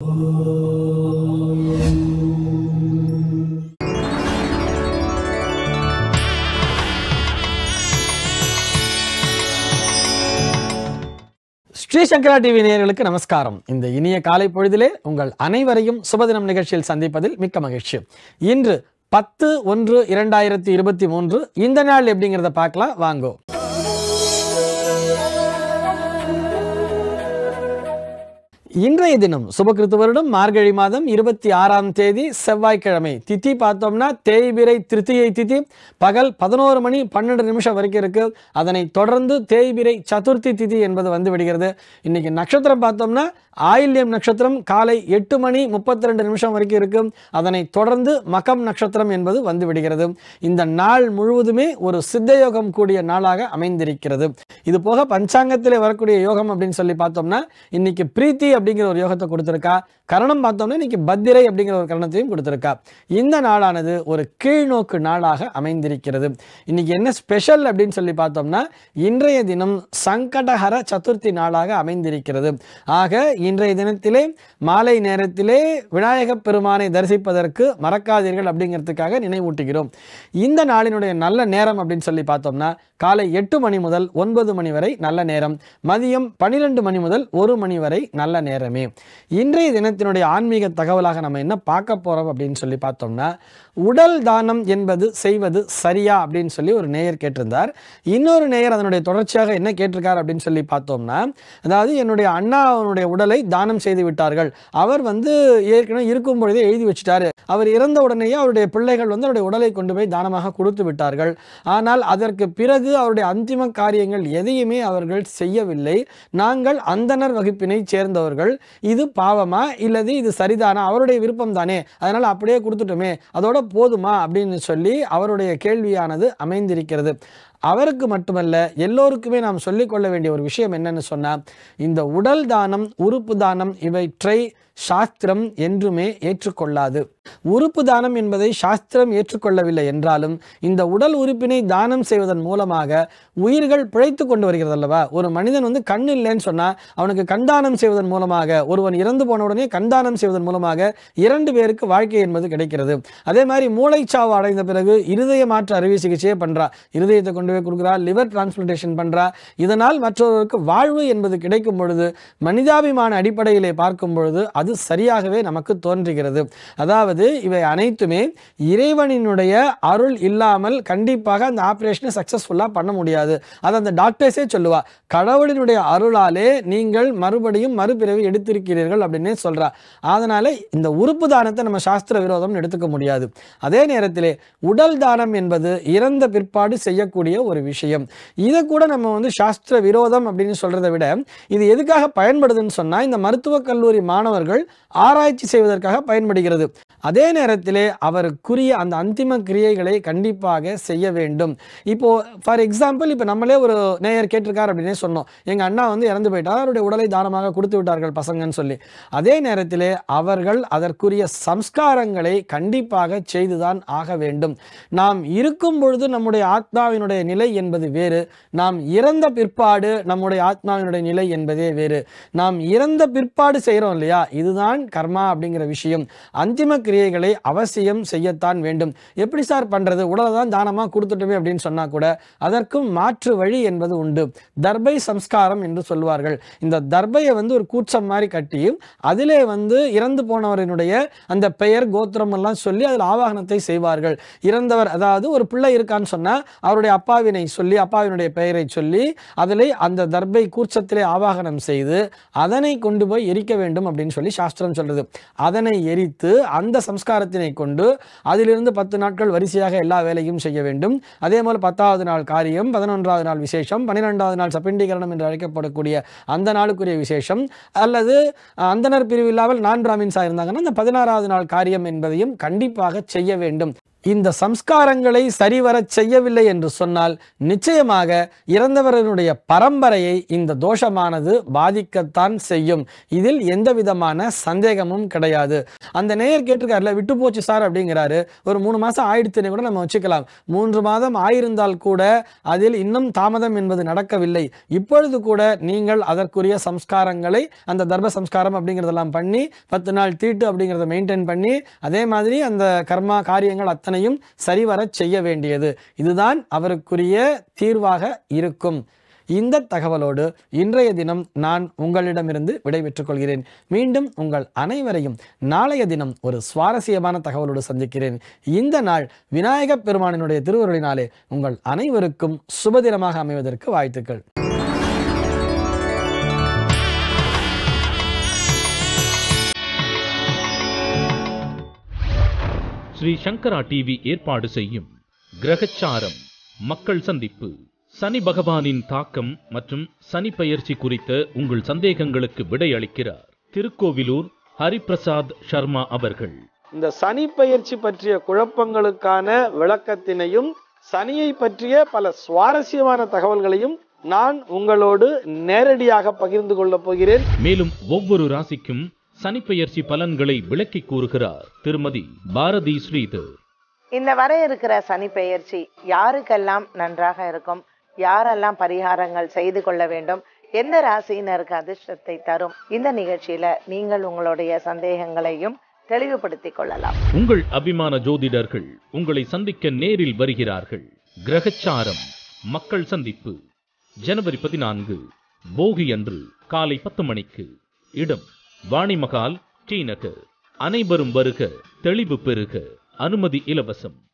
ஸ்ரீ சங்கரா TV நேயர்களுக்கு நமஸ்காரம். இந்த இனிய காலை பொழுதிலே உங்கள் அனைவரையும் சுபதினம் நிகழ்ச்சியில் சந்திப்பதில் மிக்க மகிழ்ச்சி. இன்று பத்து ஒன்று இரண்டாயிரத்தி இருபத்தி மூன்று இந்த நாள் எப்படிங்கிறத பார்க்கலாம். வாங்கோ. இன்றைய தினம் சுபகிருத்து வருடம் மார்கழி மாதம் இருபத்தி ஆறாம் தேதி செவ்வாய்க்கிழமை. திதி பார்த்தோம்னா தேய்பிரை திருத்தியை திதி. பகல் பதினோரு மணி பன்னெண்டு நிமிஷம் வரைக்கும் இருக்கு. அதனை தொடர்ந்து தேய்பிரை சதுர்த்தி திதி என்பது வந்து விடுகிறது. இன்னைக்கு நட்சத்திரம் பார்த்தோம்னா ஆயில்யம் நட்சத்திரம் காலை எட்டு மணி முப்பத்தி ரெண்டு நிமிஷம் வரைக்கும் இருக்கு. அதனை தொடர்ந்து மகம் நட்சத்திரம் என்பது வந்து விடுகிறது. இந்த நாள் முழுவதுமே ஒரு சித்த யோகம் கூடிய நாளாக அமைந்திருக்கிறது. இது போக பஞ்சாங்கத்திலே வரக்கூடிய யோகம் அப்படின்னு சொல்லி பார்த்தோம்னா இன்னைக்கு பிரீத்தி அப்படிங்கிற ஒரு யோகத்தை கொடுத்துருக்கா. கரணம் பார்த்தோம்னா இன்னைக்கு பத்திரை அப்படிங்கிற ஒரு கரணத்தையும் கொடுத்துருக்கா. இந்த நாளானது ஒரு கீழ்நோக்கு நாளாக அமைந்திருக்கிறது. இன்னைக்கு என்ன ஸ்பெஷல் அப்படின்னு சொல்லி பார்த்தோம்னா இன்றைய தினம் சங்கடஹர சதுர்த்தி நாளாக அமைந்திருக்கிறது. ஆக இன்றைய தினத்திலே மாலை நேரத்திலே விநாயகப் பெருமானை தரிசிப்பதற்கு மறக்காதீர்கள் அப்படிங்கிறதுக்காக நினைவூட்டுகிறோம். இந்த நாளினுடைய நல்ல நேரம் அப்படின்னு சொல்லி பார்த்தோம்னா காலை எட்டு மணி முதல் ஒன்பது மணி வரை நல்ல நேரம். மதியம் பன்னிரெண்டு மணி முதல் ஒரு மணி வரை நல்ல நேரம். இன்றைய தினத்தினுடைய ஆன்மீக தகவலாக நம்ம என்ன பார்க்க போறோம் அப்படின்னு சொல்லி பார்த்தோம்னா உடல் தானம் என்பது செய்வது சரியா அப்படின்னு சொல்லி ஒரு நேயர் கேட்டிருந்தார். இன்னொரு நேயர் அதனுடைய தொடர்ச்சியாக என்ன கேட்டிருக்கார் அப்படின்னு சொல்லி பார்த்தோம்னா அதாவது என்னுடைய அண்ணா அவனுடைய உடலை தானம் செய்து விட்டார்கள். அவர் வந்து ஏற்கனவே இருக்கும் பொழுதே எழுதி வச்சுட்டாரு. அவர் இறந்த உடனேயே அவருடைய பிள்ளைகள் வந்து அவருடைய உடலை கொண்டு போய் தானமாக கொடுத்து விட்டார்கள். ஆனால் அதற்கு பிறகு அவருடைய அந்திம காரியங்கள் எதையுமே அவர்கள் செய்யவில்லை. நாங்கள் அந்தனர் வகுப்பினை சேர்ந்தவர்கள். இது பாவமா இல்லது இது சரிதானா? அவருடைய விருப்பம் தானே? அதனால் அப்படியே கொடுத்துட்டோமே அதோட போதுமா? அப்படின்னு சொல்லி அவருடைய கேள்வியானது அமைந்திருக்கிறது. அவருக்கு மட்டுமல்ல எல்லோருக்குமே நாம் சொல்லிக்கொள்ள வேண்டிய ஒரு விஷயம் என்னன்னு சொன்னால் இந்த உடல் தானம் உறுப்பு தானம் இவற்றை சாஸ்திரம் என்றுமே ஏற்றுக்கொள்ளாது. உறுப்பு தானம் என்பதை சாஸ்திரம் ஏற்றுக்கொள்ளவில்லை என்றாலும் இந்த உடல் உறுப்பினை தானம் செய்வதன் மூலமாக உயிர்கள் பிழைத்து கொண்டு வருகிறது அல்லவா ஒரு மனிதன் வந்து கண் இல்லைன்னு சொன்னால் அவனுக்கு கண்தானம் செய்வதன் மூலமாக ஒருவன் இறந்து போன உடனே கண்தானம் செய்வதன் மூலமாக இரண்டு பேருக்கு வாழ்க்கை என்பது கிடைக்கிறது. அதே மாதிரி மூளைச்சாவு அடைந்த பிறகு இருதய மாற்று அறுவை சிகிச்சையே பண்ணுறா இருதயத்தை கொண்டு போய் கொடுக்குறா லிவர் டிரான்ஸ்பிளான்டேஷன் பண்ணுறா இதனால் மற்றொருவருக்கு வாழ்வு என்பது கிடைக்கும் பொழுது மனிதாபிமான அடிப்படையிலே பார்க்கும் பொழுது அது சரியாகவே நமக்கு தோன்றுகிறது. அதாவது இவை அனைத்துமே இறைவனினுடைய அருள் இல்லாமல் கண்டிப்பாக அந்த ஆப்ரேஷனை சக்ஸஸ்ஃபுல்லாக பண்ண முடியாது. அது அந்த டாக்டர்ஸே சொல்லுவா கடவுளினுடைய அருளாலே நீங்கள் மறுபடியும் மறுபிறவி எடுத்திருக்கிறீர்கள் அப்படின்னே சொல்றா. அதனால இந்த உறுப்பு தானத்தை நம்ம சாஸ்திர விரோதம் எடுத்துக்க முடியாது. அதே நேரத்திலே உடல் தானம் என்பது இறந்த பிற்பாடு செய்யக்கூடிய ஒரு விஷயம். இதை கூட நம்ம வந்து சாஸ்திர விரோதம் அப்படின்னு சொல்றதை விட இது எதுக்காக பயன்படுதுன்னு சொன்னால் இந்த மருத்துவக் கல்லூரி மாணவர்கள் ஆராய்ச்சி செய்வதற்காக பயன்படுகிறது. அதே நேரத்திலே அவருக்குரிய அந்த அந்திம கிரியைகளை கண்டிப்பாக செய்ய வேண்டும். இப்போ ஃபார் எக்ஸாம்பிள் இப்போ நம்மளே ஒரு நேயர் கேட்டிருக்கார் அப்படின்னே சொன்னோம். எங்க அண்ணா வந்து இறந்து போயிட்டார். அவருடைய உடலை தானமாக கொடுத்து விட்டார்கள் பசங்கன்னு சொல்லி. அதே நேரத்திலே அவர்கள் அதற்குரிய சம்ஸ்காரங்களை கண்டிப்பாக செய்துதான் ஆக வேண்டும். நாம் இருக்கும் பொழுது நம்முடைய ஆத்மாவினுடைய நிலை என்பது வேறு. நாம் இறந்த பிற்பாடு நம்முடைய ஆத்மாவினுடைய நிலை என்பதே வேறு. நாம் இறந்த பிற்பாடு செய்கிறோம் இல்லையா? இதுதான் கர்மா அப்படிங்கிற விஷயம். அந்திம கிரியைகளை அவசியம் செய்யத்தான் வேண்டும். எப்படி சார் பண்ணுறது உடலை தான் தானமாக கொடுத்துட்டோமே அப்படின்னு சொன்னால் கூட அதற்கும் மாற்று வழி என்பது உண்டு. தர்பை சம்ஸ்காரம் என்று சொல்வார்கள். இந்த தர்பையை வந்து ஒரு கூச்சம் மாதிரி கட்டி அதிலே வந்து இறந்து போனவரினுடைய அந்த பெயர் கோத்திரம் எல்லாம் சொல்லி அதில் ஆவாகனத்தை செய்வார்கள். இறந்தவர் அதாவது ஒரு பிள்ளை இருக்கான்னு சொன்னால் அவருடைய அப்பா அப்பாவினை சொல்லி அப்பாவினுடைய பெயரை சொல்லி அதிலே அந்த தர்பை கூச்சத்திலே ஆவாகனம் செய்து அதனை கொண்டு போய் எரிக்க வேண்டும் அப்படின்னு சொல்லி சாஸ்திரம் சொல்றது. அதனை எரித்து அந்த சம்ஸ்காரத்தினை கொண்டு அதிலிருந்து பத்து நாட்கள் வரிசையாக எல்லா வேலையும் செய்ய வேண்டும். அதே போல் பத்தாவது நாள் காரியம் பதினொன்றாவது நாள் விசேஷம் பன்னிரெண்டாவது நாள் சப்பிண்டீகரணம் என்று அழைக்கப்படக்கூடிய அந்த நாளுக்குரிய விசேஷம். அல்லது அந்தனர் பிரிவு இல்லாமல் நான் பிராமின்ஸாக இருந்தாங்கன்னா அந்த பதினாறாவது நாள் காரியம் என்பதையும் கண்டிப்பாக செய்ய வேண்டும். இந்த சம்ஸ்காரங்களை சரிவரச் செய்யவில்லை என்று சொன்னால் நிச்சயமாக இறந்தவரனுடைய பரம்பரையை இந்த தோஷமானது பாதிக்கத்தான் செய்யும். இதில் எந்த விதமான சந்தேகமும் கிடையாது. அந்த நேயர் கேட்டிருக்காருல விட்டு போச்சு சார் அப்படிங்கிறாரு. ஒரு மூணு மாசம் ஆயிடுத்துன்னு கூட நம்ம வச்சுக்கலாம். மூன்று மாதம் ஆயிருந்தால் கூட அதில் இன்னும் தாமதம் என்பது நடக்கவில்லை. இப்பொழுது கூட நீங்கள் அதற்குரிய சம்ஸ்காரங்களை அந்த தர்ம சம்ஸ்காரம் அப்படிங்கிறதெல்லாம் பண்ணி பத்து நாள் தீட்டு அப்படிங்கிறத மெயின்டைன் பண்ணி அதே மாதிரி அந்த கர்மா காரியங்கள் அத்தனை அத்தனையும் சரிவர செய்ய வேண்டியது. இதுதான் அவருக்குரிய தீர்வாக இருக்கும். இந்த தகவலோடு இன்றைய தினம் நான் உங்களிடமிருந்து விடைபெற்றுக் கொள்கிறேன். மீண்டும் உங்கள் அனைவரையும் நாளைய தினம் ஒரு சுவாரஸ்யமான தகவலோடு சந்திக்கிறேன். இந்த நாள் விநாயகப் பெருமானினுடைய திருவருளினாலே உங்கள் அனைவருக்கும் சுபதினமாக அமைவதற்கு வாழ்த்துக்கள். ஸ்ரீ சங்கரா டிவி ஏற்பாடு செய்யும் கிரகச்சாரம் மக்கள் சந்திப்பு சனி பகவானின் தாக்கம் மற்றும் சனி பெயர்ச்சி குறித்த உங்கள் சந்தேகங்களுக்கு விடையளிக்கிறார் திருக்கோவிலூர் ஹரிபிரசாத் சர்மா அவர்கள். இந்த சனி பயிற்சி பற்றிய குழப்பங்களுக்கான விளக்கத்தினையும் சனியை பற்றிய பல சுவாரஸ்யமான தகவல்களையும் நான் உங்களோடு நேரடியாக பகிர்ந்து கொள்ளப் போகிறேன். மேலும் ஒவ்வொரு ராசிக்கும் சனி பெயர்ச்சி பலன்களை விளக்கி கூறுகிறார் திருமதி பாரதி ஸ்ரீதர் இந்த வர இருக்கிற சனி பெயர்ச்சி யாருக்கெல்லாம் நன்றாக இருக்கும்? யாரெல்லாம் பரிகாரங்கள் செய்து கொள்ள வேண்டும்? எந்த ராசியினருக்கு அதிர்ஷ்டத்தை தரும்? இந்த நிகழ்ச்சியில நீங்கள் உங்களுடைய சந்தேகங்களையும் தெளிவுபடுத்திக் கொள்ளலாம். உங்கள் அபிமான ஜோதிடர்கள் உங்களை சந்திக்க நேரில் வருகிறார்கள். கிரகச்சாரம் மக்கள் சந்திப்பு. ஜனவரி பதினான்கு போகி அன்று காலை பத்து மணிக்கு இடம். வாணிமகால் டி நகர் அனைவரும் வருக தெளிவு பெறுக அனுமதி இலவசம்.